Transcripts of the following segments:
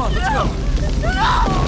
on, let's go.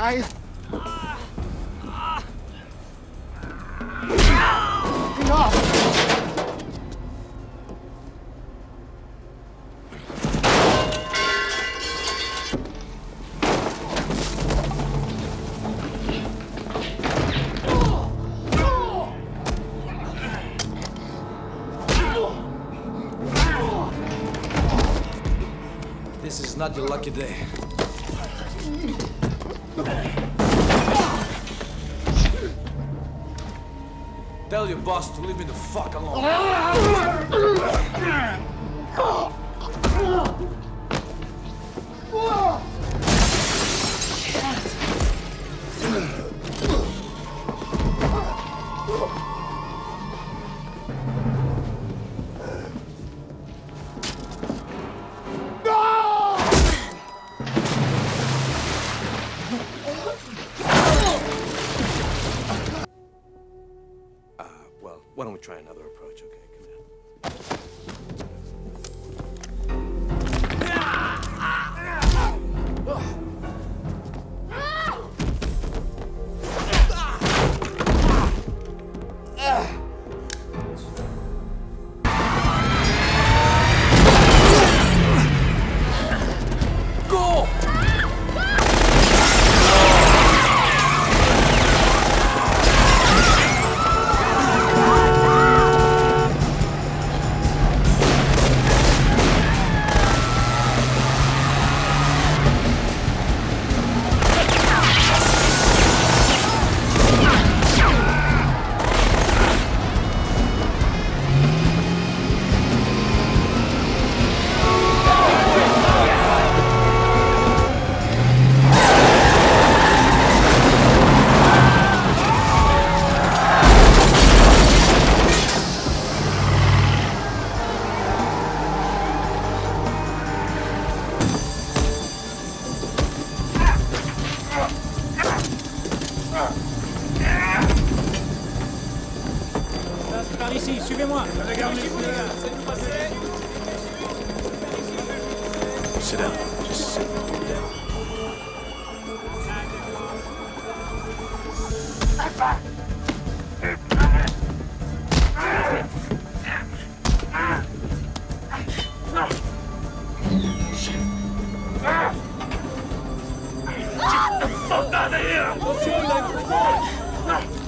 Enough, Enough! This is not your lucky day. Tell your boss to leave me the fuck alone. Uh, why don't we try another par ici, suivez-moi. C'est là, c'est là. Out!